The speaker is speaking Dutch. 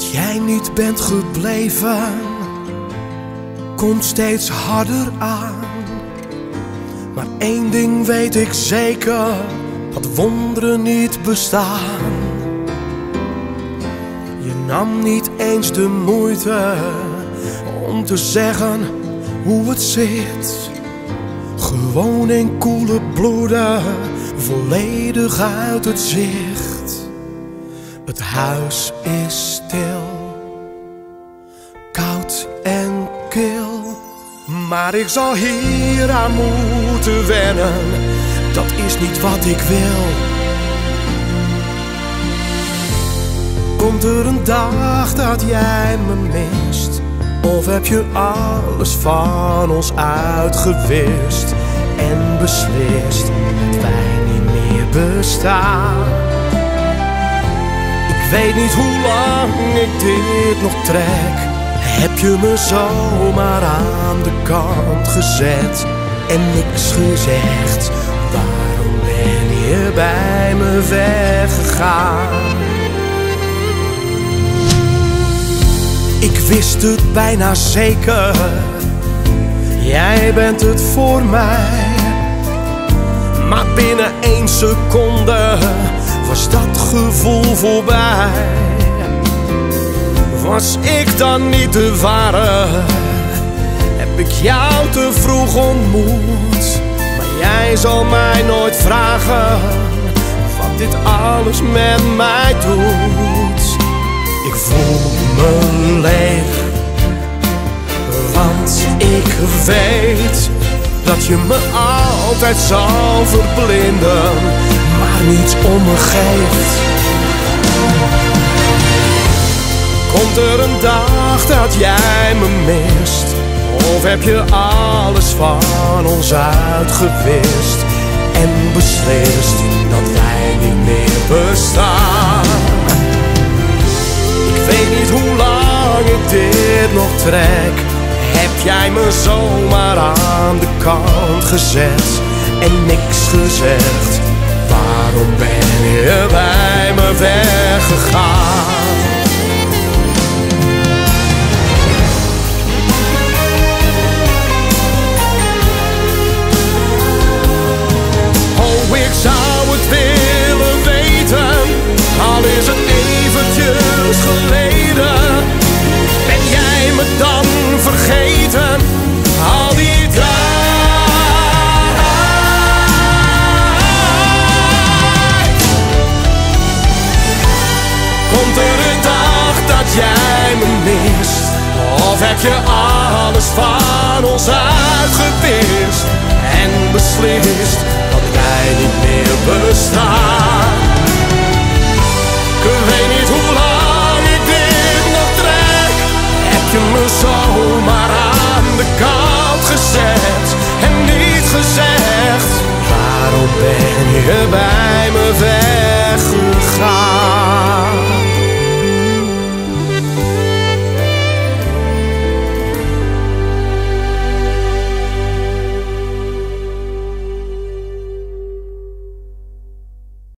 Dat jij niet bent gebleven, komt steeds harder aan. Maar één ding weet ik zeker, dat wonderen niet bestaan. Je nam niet eens de moeite om te zeggen hoe het zit. Gewoon in koele bloeden, volledig uit het zicht. Het huis is stil, koud en kil. Maar ik zal hier aan moeten wennen, dat is niet wat ik wil. Komt er een dag dat jij me mist? Of heb je alles van ons uitgewist en beslist dat wij niet meer bestaan? Weet niet hoe lang ik dit nog trek. Heb je me zomaar aan de kant gezet en niks gezegd? Waarom ben je bij me weggegaan? Ik wist het bijna zeker, jij bent het voor mij. Maar binnen één seconde was dat gevoel voorbij. Was ik dan niet de ware? Heb ik jou te vroeg ontmoet? Maar jij zal mij nooit vragen wat dit alles met mij doet. Ik voel me leeg, want ik weet dat je me altijd zal verblinden, niets om me geeft. Komt er een dag dat jij me mist? Of heb je alles van ons uitgewist en beslist dat wij niet meer bestaan? Ik weet niet hoe lang ik dit nog trek. Heb jij me zomaar aan de kant gezet en niks gezegd? Waarom ben je bij me weggegaan? Jij me mist? Of heb je alles van ons uitgewist en beslist dat wij niet meer bestaan?